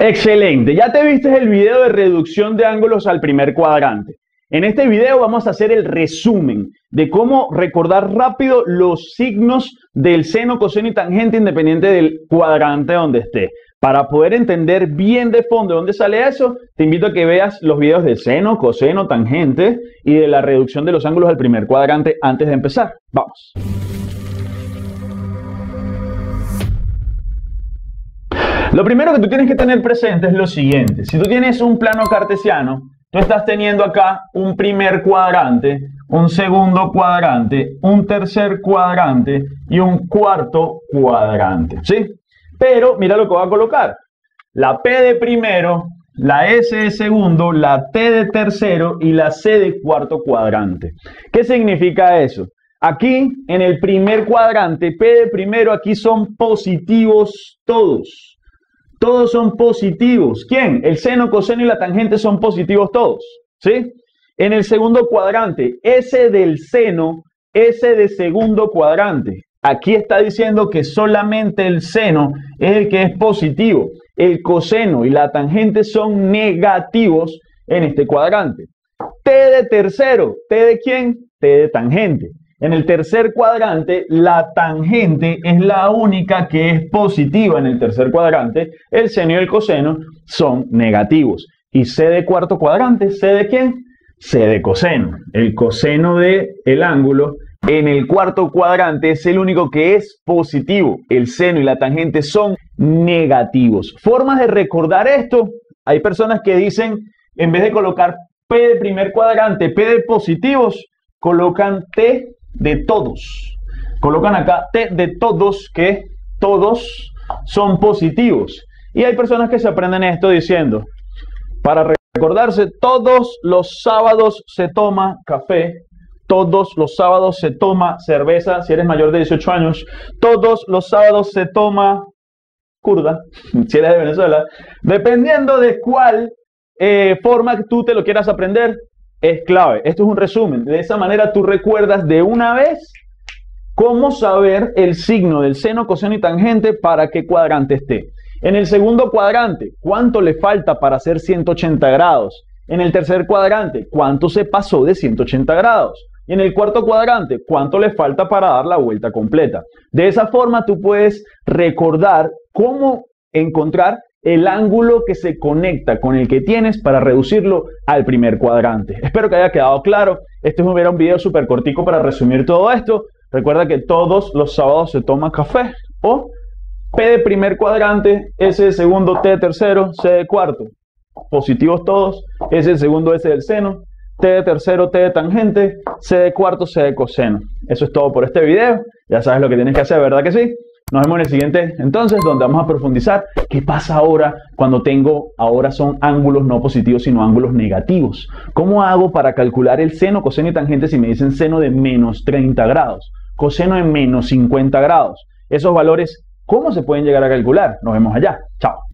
Excelente, ya te viste el video de reducción de ángulos al primer cuadrante. En este video vamos a hacer el resumen de cómo recordar rápido los signos del seno, coseno y tangente independiente del cuadrante donde esté. Para poder entender bien de fondo dónde sale eso, te invito a que veas los videos de seno, coseno, tangente y de la reducción de los ángulos al primer cuadrante antes de empezar. Vamos. Lo primero que tú tienes que tener presente es lo siguiente. Si tú tienes un plano cartesiano, tú estás teniendo acá un primer cuadrante, un segundo cuadrante, un tercer cuadrante y un cuarto cuadrante. ¿Sí? Pero mira lo que voy a colocar. La P de primero, la S de segundo, la T de tercero y la C de cuarto cuadrante. ¿Qué significa eso? Aquí en el primer cuadrante, P de primero, aquí son positivos todos. Todos son positivos. ¿Quién? El seno, coseno y la tangente son positivos todos. ¿Sí? En el segundo cuadrante, S del seno, S de segundo cuadrante. Aquí está diciendo que solamente el seno es el que es positivo. El coseno y la tangente son negativos en este cuadrante. T de tercero. ¿T de quién? T de tangente. En el tercer cuadrante, la tangente es la única que es positiva en el tercer cuadrante. El seno y el coseno son negativos. Y C de cuarto cuadrante, ¿C de quién? C de coseno. El coseno del el ángulo en el cuarto cuadrante es el único que es positivo. El seno y la tangente son negativos. Formas de recordar esto. Hay personas que dicen, en vez de colocar P de primer cuadrante, P de positivos, colocan T de todos. Colocan acá T de todos, que todos son positivos. Y hay personas que se aprenden esto diciendo, para recordarse, todos los sábados se toma café, todos los sábados se toma cerveza, si eres mayor de 18 años, todos los sábados se toma kurda, si eres de Venezuela, dependiendo de cuál eh, forma tú te lo quieras aprender, es clave. Esto es un resumen. De esa manera tú recuerdas de una vez cómo saber el signo del seno, coseno y tangente para qué cuadrante esté. En el segundo cuadrante, ¿cuánto le falta para hacer 180 grados? En el tercer cuadrante, ¿cuánto se pasó de 180 grados? Y en el cuarto cuadrante, ¿cuánto le falta para dar la vuelta completa? De esa forma tú puedes recordar cómo encontrar el ángulo que se conecta con el que tienes para reducirlo al primer cuadrante. Espero que haya quedado claro. Este es un video súper cortico para resumir todo esto. Recuerda que todos los sábados se toma café o P de primer cuadrante, S de segundo, T de tercero, C de cuarto. Positivos todos, S de segundo, S del seno, T de tercero, T de tangente, C de cuarto, C de coseno. Eso es todo por este video. Ya sabes lo que tienes que hacer, ¿verdad que sí? Nos vemos en el siguiente entonces, donde vamos a profundizar qué pasa ahora cuando tengo, ahora son ángulos no positivos, sino ángulos negativos. ¿Cómo hago para calcular el seno, coseno y tangente si me dicen seno de menos 30 grados, coseno de menos 50 grados? Esos valores, ¿cómo se pueden llegar a calcular? Nos vemos allá. Chao.